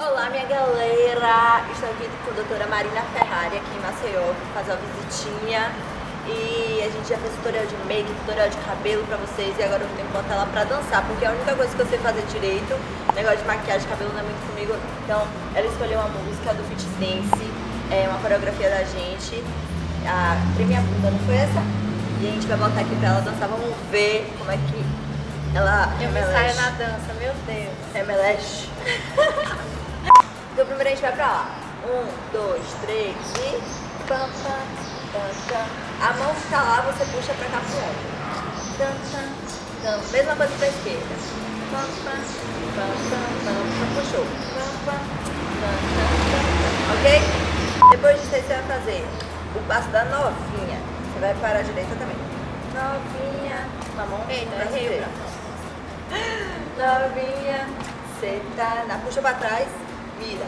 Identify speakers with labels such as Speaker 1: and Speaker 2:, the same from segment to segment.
Speaker 1: Olá, minha galera! Estou aqui com a doutora Marina Ferrari, aqui em Maceió, vou fazer uma visitinha. E a gente já fez tutorial de make, tutorial de cabelo pra vocês e agora eu tenho que botar ela pra dançar, porque a única coisa que eu sei fazer direito, negócio de maquiagem, cabelo não é muito comigo. Então, ela escolheu uma música do Fit Dance, é uma coreografia da gente, a Treme a Bunda, não foi essa? E a gente vai botar aqui pra ela dançar, vamos ver como é que ela
Speaker 2: Eu me saio na dança, meu Deus.
Speaker 1: remelexe. Então primeiro a gente vai pra lá. Um, dois, três e. Pam, pam. A mão que tá lá, você puxa pra cá pro ombro. Tam, tam, tam. Mesma coisa pra esquerda. Pam, pam, pam, pam, pam, pam. Puxou. Pam, pam. Ok? Depois disso aí você vai fazer o passo da novinha. Você vai para a direita também. Novinha. Com a mão
Speaker 2: Eita, errei o.
Speaker 1: Novinha, senta na puxa pra trás, vira.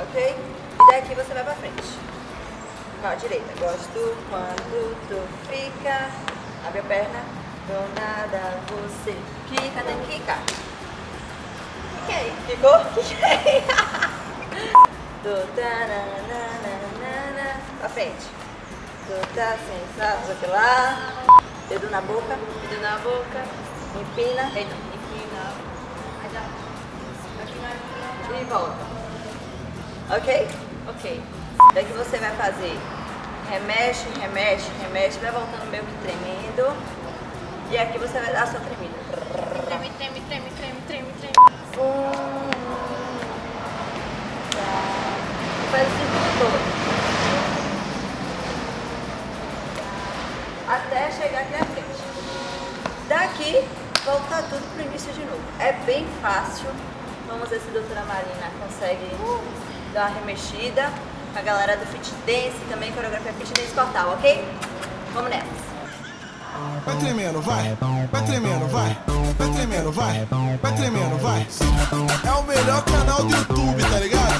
Speaker 1: Ok? E daqui você vai pra frente. Com a direita. Gosto quando tu fica. Abre a perna. Do nada você fica. Tem que ficar.
Speaker 2: Fiquei.
Speaker 1: Ficou? Fiquei. Do tananana. Pra frente. Do tá sensato aqui lá. Dedo na boca.
Speaker 2: Dedo na boca.
Speaker 1: Empina.
Speaker 2: Eita, inclina. Aí dá.
Speaker 1: E volta. Ok?
Speaker 2: Ok.
Speaker 1: Daqui você vai fazer remexe, remexe, remexe, vai voltando meio que tremendo. E aqui você vai dar a sua tremida.
Speaker 2: Treme, treme, treme, treme, treme, treme.
Speaker 1: Um. Faz o círculo todo. Até chegar aqui na frente. Daqui, volta tudo pro início de novo. É bem fácil. Vamos ver se a doutora Marina consegue dar uma remexida. A galera do Fit Dance, também coreografia Fit Dance total, ok? Vamos nessa.
Speaker 3: Vai tremendo, vai. Vai tremendo, vai. Vai tremendo, vai. Vai tremendo, vai. É o melhor canal do YouTube, tá ligado?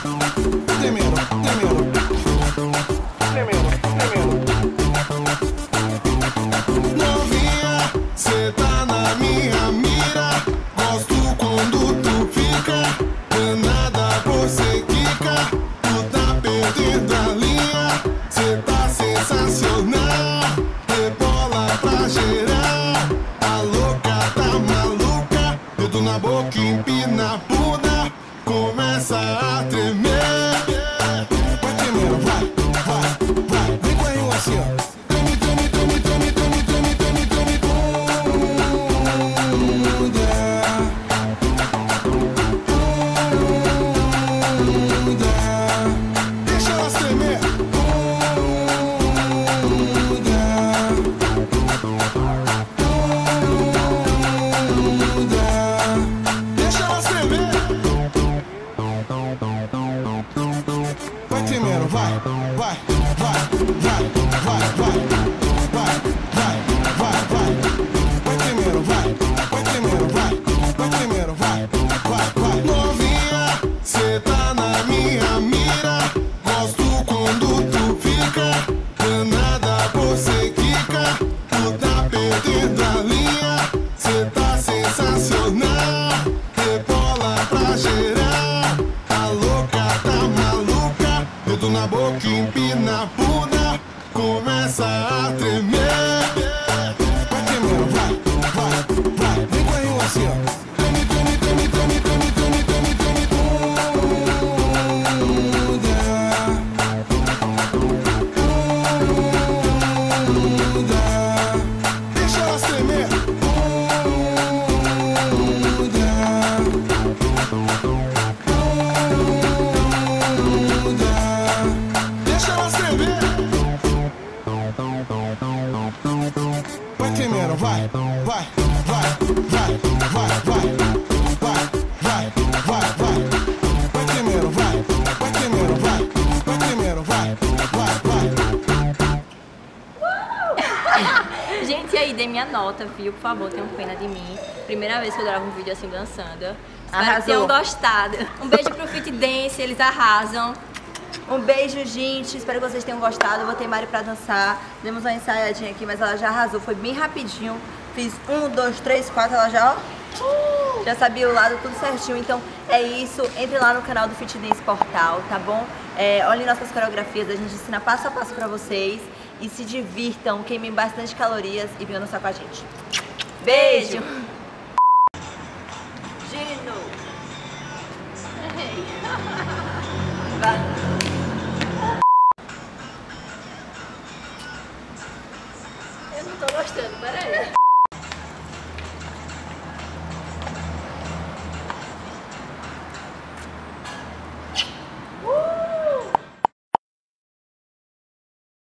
Speaker 3: up. Começa a tremer. Vai tremendo, vai, vai, vai, vai, vai, vai, vai, vai, vai, vai, vai tremendo, vai, vai tremendo, vai, vai tremendo, vai, vai, vai.
Speaker 2: Gente, e aí, dê minha nota, viu? Por favor, tenham pena de mim. Primeira vez que eu gravo um vídeo assim dançando. Espero
Speaker 1: Arrasou.
Speaker 2: que tenham gostado. Um beijo pro Fit Dance, eles arrasam.
Speaker 1: Um beijo, gente. Espero que vocês tenham gostado. Eu botei Mari pra dançar. Demos uma ensaiadinha aqui, mas ela já arrasou. Foi bem rapidinho. Fiz um, dois, três, quatro. Ela já, ó, Já sabia o lado tudo certinho, então é isso. Entre lá no canal do Fit Dance Portal, tá bom? É, olhem nossas coreografias, a gente ensina passo a passo pra vocês. E se divirtam, queimem bastante calorias e venham dançar com a gente. Beijo!
Speaker 2: Gino. Vai.